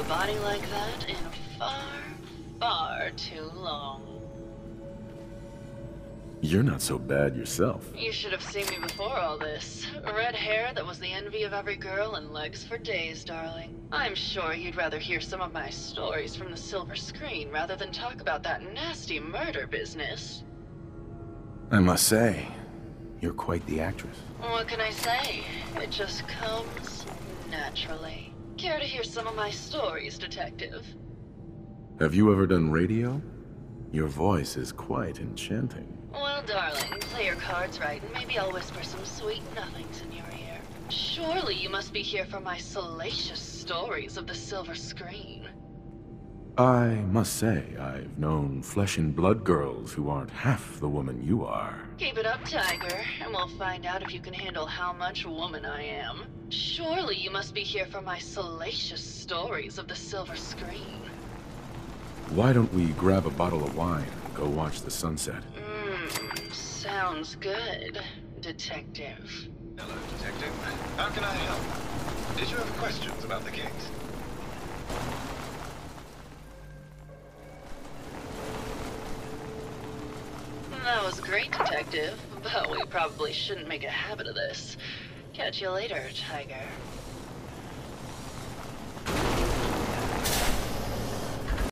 a body like that in far, far too long. You're not so bad yourself. You should have seen me before all this. Red hair that was the envy of every girl and legs for days, darling. I'm sure you'd rather hear some of my stories from the silver screen rather than talk about that nasty murder business. I must say, you're quite the actress. What can I say? It just comes naturally. Care to hear some of my stories, Detective? Have you ever done radio? Your voice is quite enchanting. Well, darling, play your cards right, and maybe I'll whisper some sweet nothings in your ear. Surely you must be here for my salacious stories of the silver screen. I must say, I've known flesh and blood girls who aren't half the woman you are. Keep it up, Tiger, and we'll find out if you can handle how much woman I am. Surely you must be here for my salacious stories of the silver screen. Why don't we grab a bottle of wine and go watch the sunset? Mmm, sounds good, Detective. Hello, Detective. How can I help? Did you have questions about the case? That was great, Detective, but we probably shouldn't make a habit of this. Catch you later, Tiger.